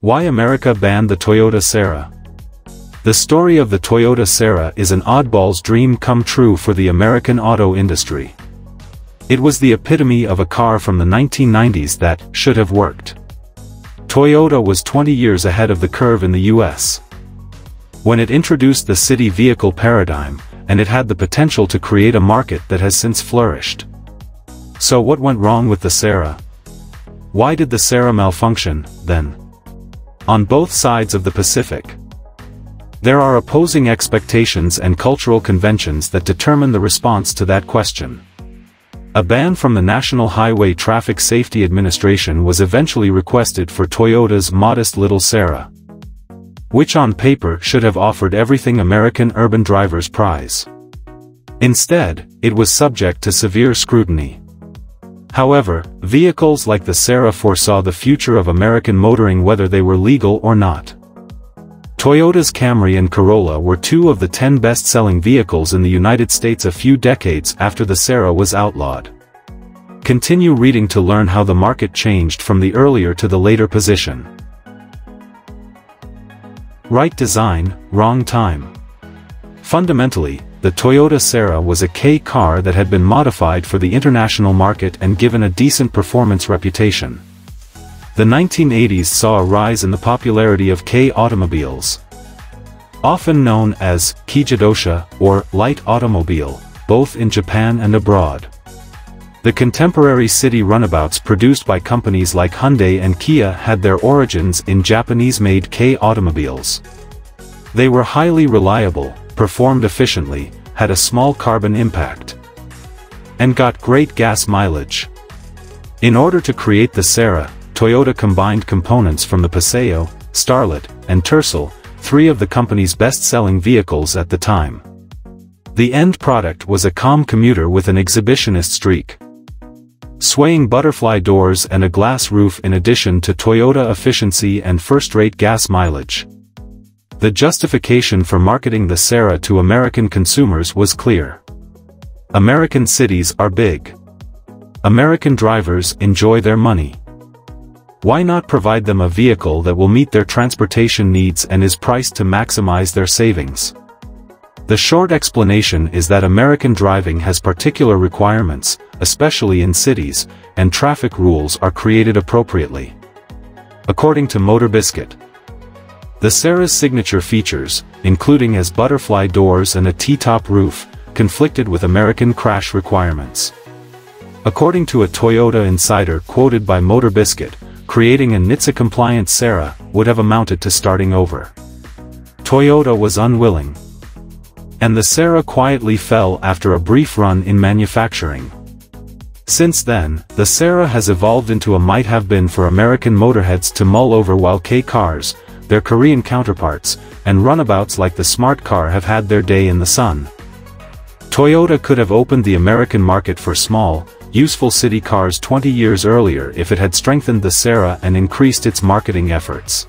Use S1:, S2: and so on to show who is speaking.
S1: Why America banned the Toyota Sera? The story of the Toyota Sera is an oddball's dream come true for the American auto industry. It was the epitome of a car from the 1990s that should have worked. Toyota was 20 years ahead of the curve in the US. When it introduced the city vehicle paradigm, and it had the potential to create a market that has since flourished. So what went wrong with the Sera? Why did the Sera malfunction, then? On both sides of the Pacific. There are opposing expectations and cultural conventions that determine the response to that question. A ban from the National Highway Traffic Safety Administration was eventually requested for Toyota's modest little Sera. Which on paper should have offered everything American urban drivers prize. Instead, it was subject to severe scrutiny. However, vehicles like the Sera foresaw the future of American motoring whether they were legal or not. Toyota's Camry and Corolla were two of the 10 best-selling vehicles in the United States a few decades after the Sera was outlawed. Continue reading to learn how the market changed from the earlier to the later position. Right design, wrong time. Fundamentally, the Toyota Sera was a K car that had been modified for the international market and given a decent performance reputation. The 1980s saw a rise in the popularity of K automobiles. Often known as Keijidosha or light automobile, both in Japan and abroad. The contemporary city runabouts produced by companies like Hyundai and Kia had their origins in Japanese-made K automobiles. They were highly reliable, performed efficiently, had a small carbon impact, and got great gas mileage. In order to create the Sera, Toyota combined components from the Paseo, Starlet, and Tercel, three of the company's best-selling vehicles at the time. The end product was a calm commuter with an exhibitionist streak. Swaying butterfly doors and a glass roof in addition to Toyota efficiency and first-rate gas mileage. The justification for marketing the Sera to American consumers was clear. American cities are big. American drivers enjoy their money. Why not provide them a vehicle that will meet their transportation needs and is priced to maximize their savings? The short explanation is that American driving has particular requirements, especially in cities, and traffic rules are created appropriately. According to Motor Biscuit, the Sera's signature features, including as butterfly doors and a T-top roof, conflicted with American crash requirements. According to a Toyota insider quoted by Motor Biscuit, creating a NHTSA-compliant Sera would have amounted to starting over. Toyota was unwilling. And the Sera quietly fell after a brief run in manufacturing. Since then, the Sera has evolved into a might-have-been for American motorheads to mull over while K-cars, their Korean counterparts, and runabouts like the smart car have had their day in the sun. Toyota could have opened the American market for small, useful city cars 20 years earlier if it had strengthened the Sera and increased its marketing efforts.